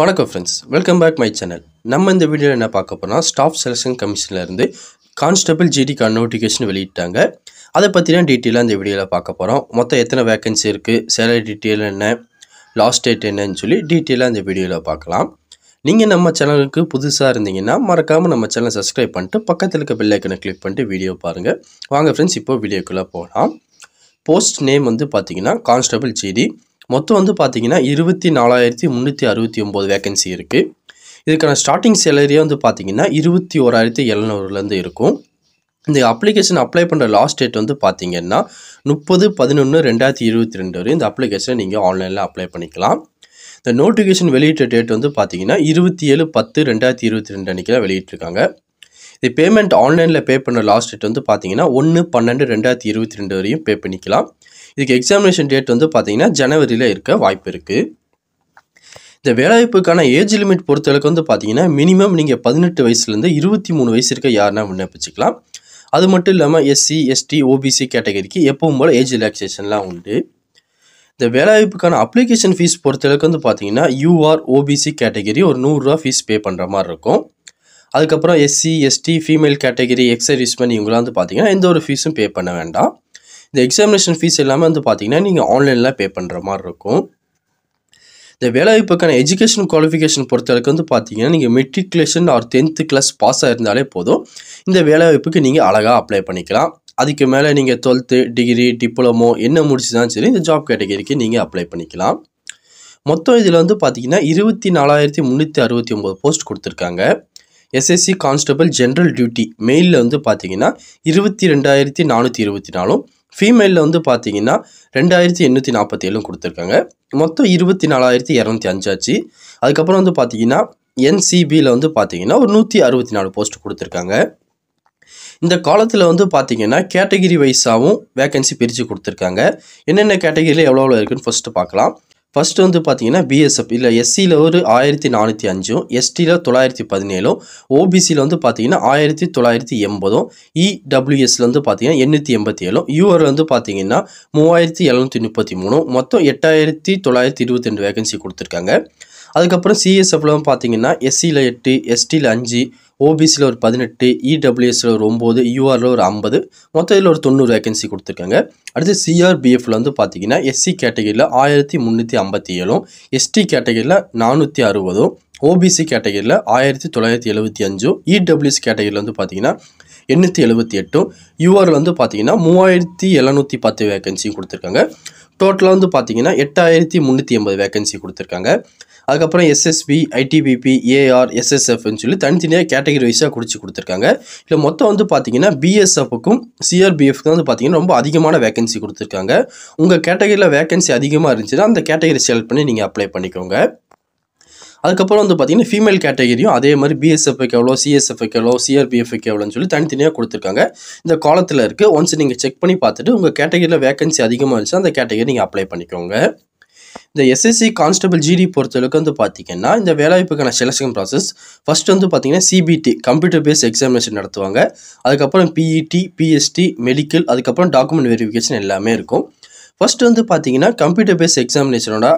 வணக்கம் friends welcome back my channel நம்ம இந்த வீடியோவில் என்ன பார்க்க போனால் ஸ்டாஃப் செலெக்ஷன் கமிஷன்லேருந்து கான்ஸ்டபிள் ஜிடிக்கான நோட்டிஃபிகேஷன் வெளியிட்டாங்க. அதை பற்றின டீட்டெயிலாக இந்த வீடியோவில் பார்க்க போகிறோம் மொத்தம் எத்தனை வேகன்சி இருக்குது சேலரி டீட்டெயில் என்ன லாஸ்ட் டேட் என்னன்னு சொல்லி டீட்டெயிலாக இந்த வீடியோவில் பார்க்கலாம். நீங்கள் நம்ம சேனலுக்கு புதுசாக இருந்தீங்கன்னா மறக்காமல் நம்ம சேனலை சப்ஸ்கிரைப் பண்ணிட்டு பக்கத்தில் இருக்க பெல் கிளிக் பண்ணிட்டு வீடியோ பாருங்கள் வாங்க ஃப்ரெண்ட்ஸ் இப்போ வீடியோக்குள்ளே போகலாம் போஸ்ட் நேம் வந்து பார்த்தீங்கன்னா கான்ஸ்டபிள் ஜிடி மொத்தம் வந்து பார்த்திங்கன்னா இருபத்தி நாலாயிரத்தி முந்நூற்றி அறுபத்தி ஒம்பது வேகன்சி இருக்குது இதுக்கான ஸ்டார்டிங் சேலரியே வந்து பார்த்தீங்கன்னா இருபத்தி ஓராயிரத்தி எழுநூறுலேருந்து இருக்கும். இந்த அப்ளிகேஷன் அப்ளை பண்ணுற லாஸ்ட் டேட் வந்து பார்த்தீங்கன்னா முப்பது பதினொன்று ரெண்டாயிரத்தி இருபத்தி ரெண்டு வரையும் இந்த அப்ளிகேஷனை நீங்கள் ஆன்லைனில் அப்ளை பண்ணிக்கலாம். இந்த நோட்டிஃபிகேஷன் வெளியிட்ட டேட் வந்து பார்த்தீங்கன்னா இருபத்தி ஏழு பத்து ரெண்டாயிரத்தி இருபத்தி ரெண்டு அன்றைக்கி தான் வெளியிட்டிருக்காங்க. இது பேமெண்ட் ஆன்லைனில் பே பண்ண லாஸ்ட் டேட் வந்து பார்த்தீங்கன்னா ஒன்று பன்னெண்டு ரெண்டாயிரத்தி இருபத்தி ரெண்டு வரையும் பே பண்ணிக்கலாம். இதுக்கு எக்ஸாமினேஷன் டேட் வந்து பார்த்தீங்கன்னா ஜனவரியில் இருக்க வாய்ப்பு இருக்குது இந்த வேலைவாய்ப்புக்கான ஏஜ் லிமிட் பொறுத்தளவுக்கு வந்து பார்த்தீங்கன்னா மினிமம் நீங்கள் பதினெட்டு வயசுலேருந்து இருபத்தி மூணு வயசு இருக்க யாருன்னா விண்ணப்பிச்சுக்கலாம். அது மட்டும் இல்லாமல் எஸ்சி எஸ்டி ஓபிசி கேட்டகரிக்கு எப்பவும் போல் ஏஜ் ரிலாக்ஸேஷன்லாம் உண்டு. இந்த வேலைவாய்ப்புக்கான அப்ளிகேஷன் ஃபீஸ் பொறுத்தளவுக்கு வந்து பார்த்தீங்கன்னா யூஆர் ஓபிசி கேட்டகரி ஒரு நூறுரூவா ஃபீஸ் பே பண்ணுற மாதிரி இருக்கும். அதுக்கப்புறம் SC ST female category ex servicemen இவங்களாம் வந்து பார்த்தீங்கன்னா எந்த ஒரு ஃபீஸும் பே பண்ண வேண்டாம். இந்த எக்ஸாமினேஷன் ஃபீஸ் எல்லாமே வந்து பார்த்தீங்கன்னா நீங்கள் ஆன்லைனில் பே பண்ணுற மாதிரி இருக்கும். இந்த வேலைவாய்ப்புக்கான எஜுகேஷன் குவாலிஃபிகேஷன் பொறுத்தளவுக்கு வந்து பார்த்தீங்கன்னா நீங்கள் matriculation or tenth class pass ஆகிருந்தாலே போதும். இந்த வேலைவாய்ப்புக்கு நீங்கள் அழகாக அப்ளை பண்ணிக்கலாம். அதுக்கு மேலே நீங்கள் டுவெல்த்து டிகிரி டிப்ளமோ என்ன முடிச்சுதான் சரி இந்த ஜாப் கேட்டகரிக்கு நீங்கள் அப்ளை பண்ணிக்கலாம். மொத்தம் இதில் வந்து பார்த்தீங்கன்னா இருபத்தி நாலாயிரத்தி முந்நூற்றி அறுபத்தி ஒம்பது போஸ்ட் கொடுத்துருக்காங்க. எஸ்எஸ்சி கான்ஸ்டபிள் ஜென்ரல் டியூட்டி மெயிலில் வந்து பார்த்தீங்கன்னா இருபத்தி ரெண்டாயிரத்தி நானூற்றி இருபத்தி நாலும் ஃபீமேலில் வந்து பார்த்தீங்கன்னா ரெண்டாயிரத்தி எண்ணூற்றி நாற்பத்தி ஏழும் கொடுத்துருக்காங்க. மொத்தம் இருபத்தி நாலாயிரத்தி இரநூத்தி அஞ்சாச்சு அதுக்கப்புறம் வந்து பார்த்தீங்கன்னா என்சிபியில் வந்து பார்த்தீங்கன்னா ஒரு நூற்றி அறுபத்தி நாலு போஸ்ட் கொடுத்துருக்காங்க. இந்த காலத்தில் வந்து பார்த்தீங்கன்னா கேட்டகிரி வைஸாகவும் வேகன்சி பிரித்து கொடுத்துருக்காங்க. என்னென்ன கேட்டகிரியில் எவ்வளோ எவ்வளோ இருக்குன்னு ஃபஸ்ட்டு பார்க்கலாம். ஃபஸ்ட்டு வந்து பார்த்தீங்கன்னா பிஎஸ்எஃப் இல்லை எஸ்சியில் ஒரு ஆயிரத்தி நானூற்றி அஞ்சும் எஸ்டியில் தொள்ளாயிரத்தி பதினேழும் ஓபிசியில் வந்து பார்த்தீங்கன்னா ஆயிரத்தி தொள்ளாயிரத்தி எண்பதும் இடபிள்யூஎஸ்ல வந்து பார்த்தீங்கன்னா எண்ணூற்றி எண்பத்தி ஏழும் யூஆரில் வந்து பார்த்தீங்கன்னா மூவாயிரத்தி எழுநூற்றி முப்பத்தி மூணும் மொத்தம் எட்டாயிரத்தி தொள்ளாயிரத்தி இருபத்தி ரெண்டு வேகன்சி கொடுத்துருக்காங்க. அதுக்கப்புறம் சிஎஸ்எஃப்ல பார்த்தீங்கன்னா எஸ்சியில் எட்டு எஸ்டியில் அஞ்சு ஓபிசியில் ஒரு பதினெட்டு இடபிள்யூஎஸில் ஒரு ஒம்பது யூஆரில் ஒரு ஐம்பது மொத்தம் இதில் ஒரு தொண்ணூறு வேகன்சி கொடுத்துருக்காங்க. அடுத்து சிஆர்பிஎஃப்ல வந்து பார்த்தீங்கன்னா எஸ்சி கேட்டகரியில் ஆயிரத்தி முந்நூற்றி ஐம்பத்தி ஏழும் எஸ்டி கேட்டகரியில் நானூற்றி அறுபதும் ஓபிசி கேட்டகரியில் ஆயிரத்தி தொள்ளாயிரத்தி எழுபத்தி அஞ்சும் இடபிள்யூஎஸ் கேட்டகரியில் வந்து பார்த்தீங்கன்னா எண்ணூற்றி எழுபத்தி எட்டும் யூஆரில் வந்து பார்த்தீங்கன்னா மூவாயிரத்தி எழுநூற்றி பத்து வேகன்சியும் கொடுத்துருக்காங்க. டோட்டலாக வந்து பார்த்தீங்கன்னா எட்டாயிரத்தி முந்நூற்றி எண்பது வேகன்சி கொடுத்துருக்காங்க. அதுக்கப்புறம் எஸ்எஸ்பி ஐடிபிபி ஏஆர் எஸ்எஸ்எஃப்னு சொல்லி தனித்தனியாக கேட்டகரி வைஸாக குடிச்சு கொடுத்துருக்காங்க. இல்லை மொத்தம் வந்து பார்த்தீங்கன்னா பிஎஸ்எஃப்க்கும் சிஆர்பிஎஃப்க்கு வந்து பார்த்தீங்கன்னா ரொம்ப அதிகமான வேகன்சி கொடுத்துருக்காங்க. உங்கள் கேட்டகரியில் வேகன்சி அதிகமாக இருந்துச்சுன்னா அந்த கேட்டகரி செலக்ட் பண்ணி நீங்கள் அப்ளை பண்ணிக்கோங்க. அதுக்கப்புறம் வந்து பார்த்தீங்கன்னா ஃபீமேல் கேட்டகரியும் அதே மாதிரி பிஎஸ்எஃப்க்கு எவ்வளோ சிஎஸ்எஃப்க்கு எவ்வளோ சிஆர்பிஎஃப்க்கு எவ்வளோன்னு சொல்லி தனித்தனியாக கொடுத்துருக்காங்க. இந்த காலத்தில் இருக்குது ஒன்ஸ் நீங்கள் செக் பண்ணி பார்த்துட்டு உங்கள் கேட்டகரியில் வேகன்சி அதிகமாக இருந்துச்சு அந்த கேட்டகரி நீங்கள் அப்ளை பண்ணிக்கோங்க. இந்த எஸ்எஸ்சி கான்ஸ்டபிள் ஜிடி பொறுத்தளவுக்கு வந்து பார்த்தீங்கன்னா இந்த வேலைவாய்ப்புக்கான செலக்ஷன் ப்ராசஸ் ஃபர்ஸ்ட் வந்து பார்த்தீங்கன்னா சிபிடி கம்ப்யூட்டர் பேஸ்ட் எக்ஸாமினேஷன் நடத்துவாங்க. அதுக்கப்புறம் பிஇடி பிஎஸ்டி மெடிக்கல் அதுக்கப்புறம் டாக்குமெண்ட் வெரிஃபிகேஷன் எல்லாமே இருக்கும். ஃபர்ஸ்ட் வந்து பார்த்தீங்கன்னா கம்ப்யூட்டர் பேஸ்ட் எக்ஸாமினேஷனோட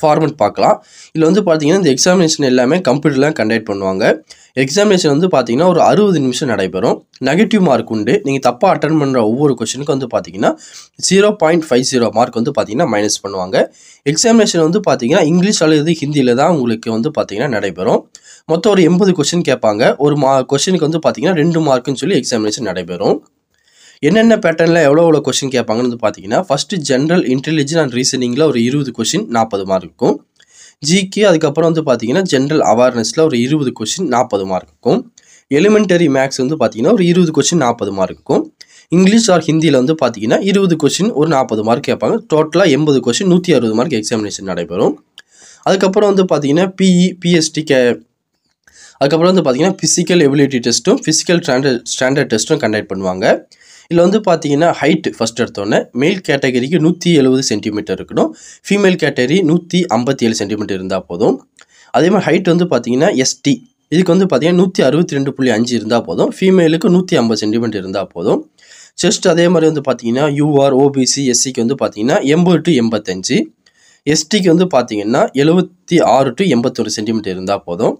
ஃபார்மெட் பார்க்கலாம். இதில் வந்து பார்த்தீங்கன்னா இந்த எக்ஸாமினேஷன் எல்லாமே கம்ப்யூட்டர்லாம் கண்டக்ட் பண்ணுவாங்க. எக்ஸாமினேஷன் வந்து பார்த்தீங்கன்னா ஒரு அறுபது நிமிஷம் நடைபெறும். நெகட்டிவ் மார்க் உண்டு. நீங்கள் தப்பாக அட்டன் பண்ணுற ஒவ்வொரு கொஷனுக்கு வந்து பார்த்தீங்கன்னா zero point five zero mark வந்து பார்த்தீங்கன்னா மைனஸ் பண்ணுவாங்க. எக்ஸாமினேஷன் வந்து பார்த்தீங்கன்னா இங்கிலீஷ் அல்லது ஹிந்தியில் தான் உங்களுக்கு வந்து பார்த்தீங்கன்னா நடைபெறும். மொத்தம் ஒரு எண்பது கொஷின் கேட்பாங்க. ஒரு மா கொஷனுக்கு வந்து பார்த்தீங்கன்னா ரெண்டு மார்க்குன்னு சொல்லி எக்ஸாமினேஷன் நடைபெறும். என்னென்ன பேட்டர்னில் எவ்வளோ எவ்வளோ கொஷின் கேட்பாங்கன்னு வந்து பார்த்தீங்கன்னா ஃபஸ்ட்டு ஜென்ரல் இன்டெலிஜென்ட் அண்ட் ரீசனிங்கில் ஒரு இருபது கொஷின் நாற்பது மார்க் இருக்கும். ஜிகே அதுக்கப்புறம் வந்து பார்த்தீங்கன்னா ஜென்ரல் அவேர்னஸில் ஒரு இருபது கொஷின் நாற்பது மார்க் இருக்கும். எலிமெண்டரி மேக்ஸ் வந்து பார்த்தீங்கன்னா ஒரு இருபது கொஷின் நாற்பது மார்க் இருக்கும். இங்கிலீஷ் ஆர் ஹிந்தியில் வந்து பார்த்தீங்கன்னா இருபது கொஷின் ஒரு நாற்பது மார்க் கேட்பாங்க. டோட்டலாக எண்பது கொஷின் நூற்றி அறுபது மார்க் எக்ஸாமினேஷன் நடைபெறும். அதுக்கப்புறம் வந்து பார்த்தீங்கன்னா பிஇ பிஎஸ்டி கே அதுக்கப்புறம் வந்து பார்த்தீங்கன்னா ஃபிசிக்கல் எபிலிட்டி டெஸ்ட்டும் ஃபிசிக்கல் ஸ்டாண்டர்ட் ஸ்டாண்டர்ட் டெஸ்ட்டும் கண்டக்ட் பண்ணுவாங்க. இதில் வந்து பார்த்தீங்கன்னா ஹைட் ஃபஸ்ட் எடுத்தோன்னே மேல் கேட்டகரிக்கு நூற்றி எழுபது சென்டிமீட்டர் இருக்கணும். ஃபீமேல் கேட்டகரி நூற்றி ஐம்பத்தி ஏழு சென்டிமீட்டர் இருந்தால் போதும். அதே மாதிரி ஹைட் வந்து பார்த்தீங்கன்னா எஸ்டி இதுக்கு வந்து பார்த்தீங்கன்னா நூற்றி அறுபத்தி ரெண்டு புள்ளி அஞ்சு இருந்தால் போதும். ஃபீமேலுக்கு நூற்றி ஐம்பது சென்டிமீட்டர் இருந்தால் போதும். செஸ்ட் அதே மாதிரி வந்து பார்த்தீங்கன்னா யூஆர் ஓபிசி எஸ்சிக்கு வந்து பார்த்தீங்கன்னா எண்பது டு எண்பத்தஞ்சு. எஸ்டிக்கு வந்து பார்த்தீங்கன்னா எழுபத்தி ஆறு டு எண்பத்தொரு சென்டிமீட்டர் இருந்தால் போதும்.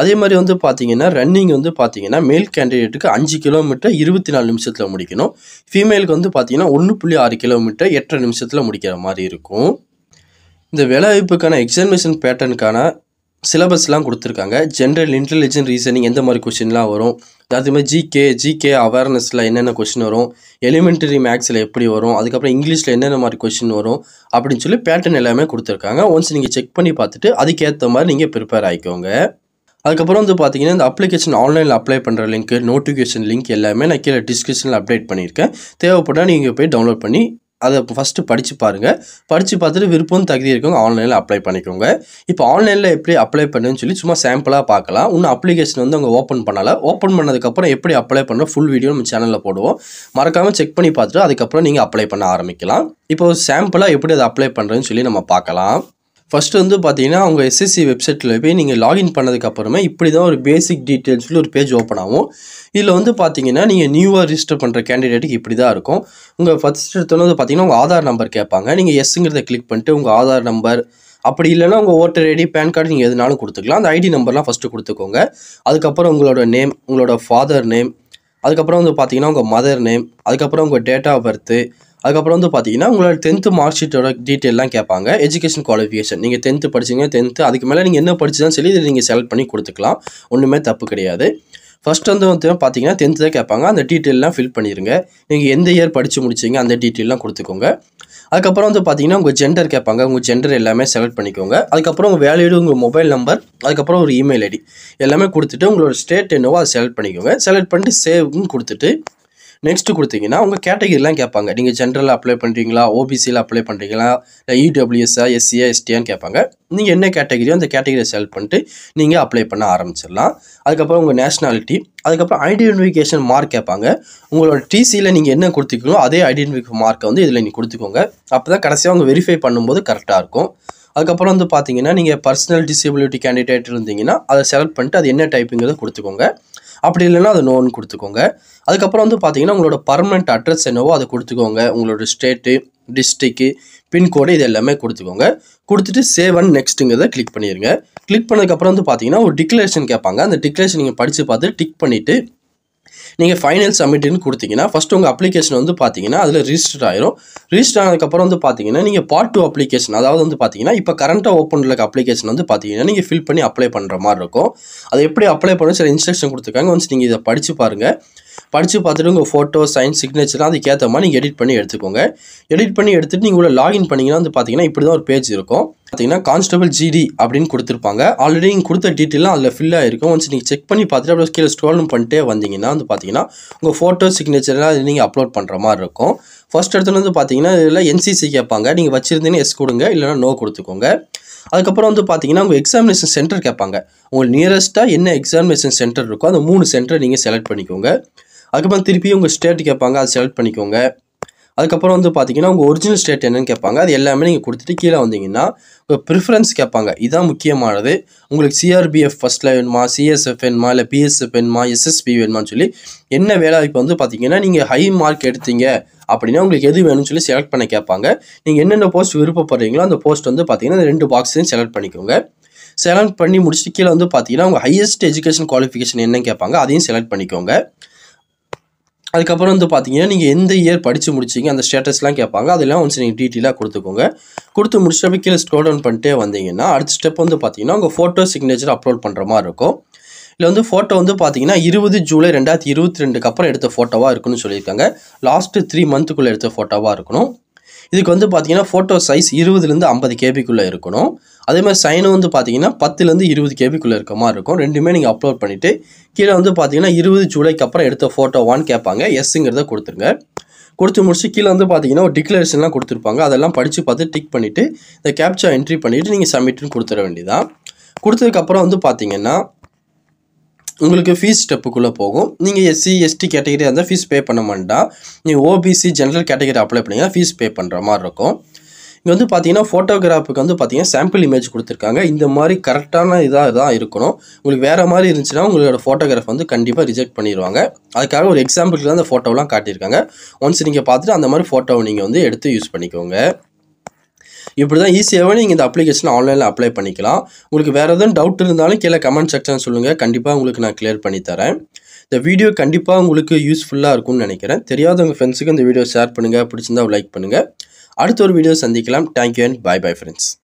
அதே மாதிரி வந்து பார்த்தீங்கன்னா ரன்னிங் வந்து பார்த்தீங்கன்னா மேல் கேண்டிடேட்டுக்கு அஞ்சு கிலோமீட்டர் இருபத்தி நாலு நிமிஷத்தில் முடிக்கணும். ஃபீமேலுக்கு வந்து பார்த்தீங்கன்னா ஒன்று புள்ளி ஆறு கிலோமீட்டர் எட்டரை நிமிஷத்தில் முடிக்கிற மாதிரி இருக்கும். இந்த வேலைவாய்ப்புக்கான எக்ஸாமினேஷன் பேட்டர்னுக்கான சிலபஸ்லாம் கொடுத்துருக்காங்க. ஜென்ரல் இன்டெலிஜென்ட் ரீசனிங் எந்த மாதிரி கொஷின்லாம் வரும்? அதுமாதிரி ஜிகே ஜிகே அவேர்னஸில் என்னென்ன கொஷின் வரும்? எலிமெண்டரி மேக்ஸில் எப்படி வரும்? அதுக்கப்புறம் இங்கிலீஷில் என்னென்ன மாதிரி கொஷின் வரும்? அப்படின்னு சொல்லி பேட்டர்ன் எல்லாமே கொடுத்துருக்காங்க. ஒன்ஸ் நீங்கள் செக் பண்ணி பார்த்துட்டு அதுக்கேற்ற மாதிரி நீங்கள் ப்ரிப்பேர் ஆகிக்கோங்க அதுக்கப்புறம் வந்து பார்த்தீங்கன்னா இந்த அப்ளிகேஷன் ஆன்லைனில் அப்ளை பண்ணுற லிங்க் நோட்டிஃபிகேஷன் லிங்க் எல்லாமே நான் கீழே டிஸ்கிரிப்ஷனில் அப்டேட் பண்ணியிருக்கேன். தேவைப்பட்டால் நீங்கள் போய் டவுன்லோட் பண்ணி அதை ஃபஸ்ட்டு படித்து பாருங்கள் படித்து பார்த்துட்டு விருப்பம் தகுதி இருக்கவங்க ஆன்லைனில் அப்ளை பண்ணிக்கோங்க. இப்போ ஆன்லைனில் எப்படி அப்ளை பண்ணுன்னு சொல்லி சும்மா சாம்பிளாக பார்க்கலாம். இன்னும் அப்ளிகேஷன் வந்து அவங்க ஓப்பன் பண்ணலை. ஓப்பன் பண்ணதுக்கப்புறம் எப்படி அப்ளை பண்ணுற ஃபுல் வீடியோ நம்ம சேனலில் போடுவோம். மறக்காமல் செக் பண்ணி பார்த்துட்டு அதுக்கப்புறம் நீங்கள் அப்ளை பண்ண ஆரம்பிக்கலாம். இப்போ சாம்பிளாக எப்படி அதை அப்ளை பண்ணுறதுன்னு சொல்லி நம்ம பார்க்கலாம். ஃபஸ்ட்டு வந்து பார்த்தீங்கன்னா அவங்க எஸ்எஸ்சி வெப்சைட்டில் போய் நீங்கள் லாகின் பண்ணதுக்கப்புறமே இப்படி தான் ஒரு பேசிக் டீட்டெயில்ஸ் ஒரு பேஜ் ஓப்பன் ஆகும். இதில் வந்து பார்த்தீங்கன்னா நீங்கள் நியூவாக ரிஜிஸ்டர் பண்ணுற கேண்டிடேட்டுக்கு இப்படி தான் இருக்கும். உங்கள் ஃபஸ்ட் எடுத்தோன்னு வந்து பார்த்தீங்கன்னா உங்கள் ஆதார் நம்பர் கேட்பாங்க. நீங்கள் எஸ்ஸுங்கிறத கிளிக் பண்ணிட்டு உங்கள் ஆதார் நம்பர் அப்படி இல்லைனா உங்கள் ஓட்டர் ஐடி பேன் கார்டு நீங்கள் எதுனாலும் கொடுத்துக்கலாம். அந்த ஐடி நம்பர்லாம் ஃபஸ்ட்டு கொடுத்துக்கோங்க. அதுக்கப்புறம் உங்களோட நேம் உங்களோட ஃபாதர் நேம் அதுக்கப்புறம் வந்து பார்த்தீங்கன்னா உங்கள் மதர் நேம் அதுக்கப்புறம் உங்கள் டேட் ஆஃப் பர்த்து அதுக்கப்புறம் வந்து பார்த்தீங்கன்னா உங்களோட டென்த்து மார்க் ஷீட்டோட டீட்டெயிலாம் கேட்பாங்க. எஜுகேஷன் குவாலிஃபிகேஷன் நீங்கள் டென்த்து படிச்சிங்க டென்த்து அதுக்கு மேலே நீங்கள் என்ன படிச்சுதான் சொல்லி இதை நீங்கள் செலக்ட் பண்ணி கொடுத்துக்கலாம். ஒன்றுமே தப்பு கிடையாது. ஃபஸ்ட் வந்து வந்து பார்த்தீங்கன்னா டென்த்து தான் கேட்பாங்க. அந்த டீட்டெயிலாம் ஃபில் பண்ணிடுங்க நீங்கள் எந்த இயர் படித்து முடிச்சீங்க அந்த டீட்டெயிலாம் கொடுத்துக்கோங்க. அதுக்கப்புறம் வந்து பார்த்தீங்கன்னா உங்கள் ஜெண்டர் கேட்பாங்க. உங்கள் ஜெண்டர் எல்லாமே செலக்ட் பண்ணிக்கோங்க. அதுக்கப்புறம் உங்கள் வேலையோடு உங்கள் மொபைல் நம்பர் அதுக்கப்புறம் ஒரு இமெயில் ஐடி எல்லாமே கொடுத்துட்டு உங்களோட ஸ்டேட் என்னவோ அதை செலக்ட் பண்ணிக்கோங்க. செலக்ட் பண்ணிட்டு சேவ்னு கொடுத்துட்டு நெக்ஸ்ட் கொடுத்தீங்கன்னா உங்கள் கேட்டகிரிலாம் கேட்பாங்க. நீங்கள் ஜென்ரலாக அப்ளை பண்ணுறீங்களா ஓபிசியில் அப்ளை பண்ணுறீங்களா இல்லை இடபிள்யூஎஸ்ஆ எஸ்சியா எஸ்டியான்னு கேட்பாங்க. நீங்கள் என்ன கேட்டகிரியோ அந்த கேட்டகிரியை செலக்ட் பண்ணிட்டு நீங்கள் அப்ளை பண்ண ஆரம்பிச்சிடலாம். அதுக்கப்புறம் உங்கள் நேஷ்னாலிட்டி அதுக்கப்புறம் ஐடென்டிஃபிகேஷன் மார்க் கேட்பாங்க. உங்களோட டிசியில் நீங்கள் என்ன கொடுத்துக்கணும் அதே ஐடென்டிஃபிகேஷன் மார்க்கை வந்து இதில் நீங்கள் கொடுத்துக்கோங்க. அப்போ தான் கடைசியாக அவங்க வெரிஃபை பண்ணும்போது கரெக்டாக இருக்கும். அதுக்கப்புறம் வந்து பார்த்தீங்கன்னா நீங்கள் பர்சனல் டிசபிலிட்டி கேண்டிடேட் இருந்தீங்கன்னா அதை செலக்ட் பண்ணிட்டு அது என்ன டைப்புங்கிறத கொடுத்துக்கோங்க. அப்படி இல்லைன்னா அது நோன்னு கொடுத்துக்கோங்க. அதுக்கப்புறம் வந்து பார்த்தீங்கன்னா உங்களோட பர்மனெண்ட் அட்ரஸ் என்னவோ அதை கொடுத்துக்கோங்க. உங்களோட ஸ்டேட்டு டிஸ்ட்ரிக்கு பின்கோடு இது எல்லாமே கொடுத்துக்கோங்க. கொடுத்துட்டு சேவ் அண்ட் நெக்ஸ்ட்டுங்கிறத கிளிக் பண்ணிடுங்க கிளிக் பண்ணதுக்கப்புறம் வந்து பார்த்தீங்கன்னா ஒரு டிக்ளரேஷன் கேட்பாங்க. அந்த டிக்ளரேஷன் நீங்கள் படித்து பார்த்து டிக் பண்ணிவிட்டு நீங்கள் ஃபைனல் சப்மிட்டுன்னு கொடுத்தீங்கன்னா ஃபஸ்ட்டு உங்கள் அப்ளிகேஷன் வந்து பார்த்தீங்கன்னா அதில் ரிஜிஸ்டர் ஆயிரும். ரிஜிஸ்டர் ஆனதுக்கப்புறம் வந்து பார்த்தீங்கன்னா நீங்கள் பார்ட் டூ அப்ளிகேஷன் அதாவது வந்து பார்த்தீங்கன்னா இப்போ கரண்ட்டாக ஓப்பன் இருக்க அப்ளிகேஷன் வந்து பார்த்தீங்கன்னா நீங்கள் ஃபில் பண்ணி அப்ளை பண்ணுற மாதிரி இருக்கும். அதை எப்படி அப்ளை பண்ணணும் சில இன்ஸ்ட்ரக்ஷன் கொடுத்துருக்காங்க. ஒன்ஸ் நீங்கள் இதை படித்து பாருங்கள் படித்து பார்த்துட்டு உங்கள் ஃபோட்டோ சைன் சிக்னேச்சர்லாம் அதுக்கேற்ற மாதிரி நீங்கள் எடிட் பண்ணி எடுத்துக்கோங்க. எடிட் பண்ணி எடுத்துகிட்டு நீங்கள் உள்ள லாகின் பண்ணிங்கன்னா வந்து பார்த்தீங்கன்னா இப்படி தான் ஒரு பேஜ் இருக்கும். பார்த்தீங்கன்னா கான்ஸ்டபிள் ஜிடி அப்படின்னு கொடுத்துருப்பாங்க. ஆல்ரெடி நீங்கள் கொடுத்த டீட்டெயிலாம் அதில் ஃபில் ஆகிருக்கும் ஒன்ஸ் நீங்கள் செக் பண்ணி பார்த்துட்டு அப்புறம் கீழே ஸ்க்ரோல் பண்ணிட்டே வந்தீங்கன்னா வந்து பார்த்தீங்கன்னா உங்கள் ஃபோட்டோ சிக்னேச்சர்லாம் நீங்கள் அப்லோட் பண்ணுற மாதிரி இருக்கும். ஃபர்ஸ்ட் இடத்துல வந்து பார்த்தீங்கன்னா இதில் என்சிசி கேட்பாங்க. நீங்கள் வச்சுருந்தீங்கன்னா எஸ் கொடுங்க இல்லைனா நோ கொடுத்துக்கோங்க. அதுக்கப்புறம் வந்து பார்த்தீங்கன்னா உங்கள் எக்ஸாமினேஷன் சென்டர் கேட்பாங்க. உங்களுக்கு நியரஸ்ட்டாக என்ன எக்ஸாமினேஷன் சென்டர் இருக்கோ அந்த மூணு சென்டரை நீங்கள் செலக்ட் பண்ணிக்கோங்க. அதுக்கப்புறம் திருப்பி உங்கள் ஸ்டேட் கேட்பாங்க அதை செலக்ட் பண்ணிக்கோங்க. அதுக்கப்புறம் வந்து பார்த்தீங்கன்னா உங்கள் ஒரிஜினல் ஸ்டேட் என்னென்னு கேட்பாங்க. அது எல்லாமே நீங்கள் கொடுத்துட்டு கீழே வந்தீங்கன்னா உங்கள் ப்ரிஃபரன்ஸ் கேட்பாங்க. இதுதான் முக்கியமானது. உங்களுக்கு சிஆர்பிஎஃப் ஃபஸ்ட்டில் வேணுமா சிஎஸ்எஃப் வேணுமா இல்லை பிஎஸ்எஃப் வேணுமா எஸ்எஸ்பி வேணுமான்னு சொல்லி என்ன வேலைவாய்ப்பு வந்து பார்த்தீங்கன்னா நீங்கள் ஹை மார்க் எடுத்தீங்க அப்படின்னா உங்களுக்கு எது வேணும்னு சொல்லி செலக்ட் பண்ண கேட்பாங்க. நீங்கள் என்னென்ன போஸ்ட் விருப்பப்படுறீங்களோ அந்த போஸ்ட் வந்து பார்த்தீங்கன்னா அந்த ரெண்டு பாக்ஸையும் செலக்ட் பண்ணிக்கோங்க. செலக்ட் பண்ணி முடிச்சுட்டு கீழே வந்து பார்த்தீங்கன்னா உங்கள் ஹையஸ்ட் எஜுகேஷன் குவாலிஃபிகேஷன் என்னன்னு கேட்பாங்க. அதையும் செலக்ட் பண்ணிக்கோங்க. அதுக்கப்புறம் வந்து பார்த்தீங்கன்னா நீங்கள் எந்த இயர் படித்து முடிச்சிங்க அந்த ஸ்டேட்டஸ்லாம் கேட்பாங்க. அதெல்லாம் ஒன்ஸ் நீங்கள் டீட்டெயிலாக கொடுத்துக்கோங்க. கொடுத்து முடிச்சப்போ கீழே ஸ்க்ரோல் டவுன் பண்ணிட்டே வந்தீங்கன்னா அடுத்த ஸ்டெப் வந்து பார்த்தீங்கன்னா உங்கள் ஃபோட்டோ சிக்னேச்சர் அப்லோட் பண்ணுற மாதிரி இருக்கும். இதில் வந்து ஃபோட்டோ வந்து பார்த்தீங்கன்னா இருபது ஜூலை ரெண்டாயிரத்தி இருபத்தி ரெண்டுக்கு அப்புறம் எடுத்த ஃபோட்டோவாக இருக்குன்னு சொல்லியிருக்காங்க. லாஸ்ட்டு த்ரீ மந்த்துக்குள்ளே எடுத்த ஃபோட்டோவாக இருக்கணும். இதுக்கு வந்து பார்த்தீங்கன்னா ஃபோட்டோ சைஸ் இருபதுலேருந்து ஐம்பது கேபிக்குள்ளே இருக்கணும். அதே மாதிரி சைனும் வந்து பார்த்தீங்கன்னா பத்துலேருந்து இருபது கேபிக்குள்ளே இருக்க மாதிரி இருக்கும். ரெண்டுமே நீங்கள் அப்லோட் பண்ணிவிட்டு கீழே வந்து பார்த்தீங்கன்னா இருபது ஜூலைக்கு அப்புறம் எடுத்த ஃபோட்டோவான்னு கேட்பாங்க. எஸ்ஸுங்கிறத கொடுத்துருங்க. கொடுத்து முடிச்சு கீழே வந்து பார்த்தீங்கன்னா ஒரு டிக்ளரேஷன்லாம் கொடுத்துருப்பாங்க. அதெல்லாம் படித்து பார்த்து டிக் பண்ணிவிட்டு இந்த கேப்ச்சா என்ட்ரி பண்ணிவிட்டு நீங்கள் சப்மிட்னு கொடுத்துட வேண்டியதான் கொடுத்ததுக்கப்புறம் வந்து பார்த்தீங்கன்னா உங்களுக்கு ஃபீஸ் ஸ்டெப்புக்குள்ளே போகும். நீங்கள் எஸ்சி எஸ்டி கேட்டகரி இருந்தால் ஃபீஸ் பே பண்ண மாட்டான் நீங்கள் ஓபிசி ஜென்ரல் கேட்டகரி அப்ளை பண்ணிங்கன்னா ஃபீஸ் பே பண்ணுற மாதிரி இருக்கும். இங்கே வந்து பார்த்தீங்கன்னா ஃபோட்டோகிராஃபுக்கு வந்து பார்த்தீங்கன்னா சாம்பிள் இமேஜ் கொடுத்துருக்காங்க. இந்த மாதிரி கரெக்டான இதாக தான் இருக்கணும். உங்களுக்கு வேறு மாதிரி இருந்துச்சுன்னா உங்களோட ஃபோட்டோகிராஃப் வந்து கண்டிப்பாக ரிஜெக்ட் பண்ணிடுவாங்க அதுக்காக ஒரு எக்ஸாம்பிளுக்கு தான் அந்த ஃபோட்டோலாம் காட்டியிருக்காங்க. ஒன்ஸ் நீங்கள் பார்த்துட்டு அந்த மாதிரி ஃபோட்டோவை நீங்கள் வந்து எடுத்து யூஸ் பண்ணிக்கோங்க. இப்படி தான் ஈஸியாகவே நீங்கள் இந்த அப்ளிகேஷன் ஆன்லைனில் அப்ளை பண்ணிக்கலாம். உங்களுக்கு வேறு எதுவும் டவுட் இருந்தாலும் கீழே கமெண்ட் செக்ஷன் சொல்லுங்கள் கண்டிப்பாக உங்களுக்கு நான் கிளியர் பண்ணி தரேன். இந்த வீடியோ கண்டிப்பாக உங்களுக்கு யூஸ்ஃபுல்லாக இருக்கும்னு நினைக்கிறேன். தெரியாதவங்க ஃப்ரெண்ட்ஸுக்கு இந்த வீடியோ ஷேர் பண்ணுங்கள் பிடிச்சிருந்தா லைக் பண்ணுங்கள் அடுத்த ஒரு வீடியோ சந்திக்கலாம். Thank you and bye bye friends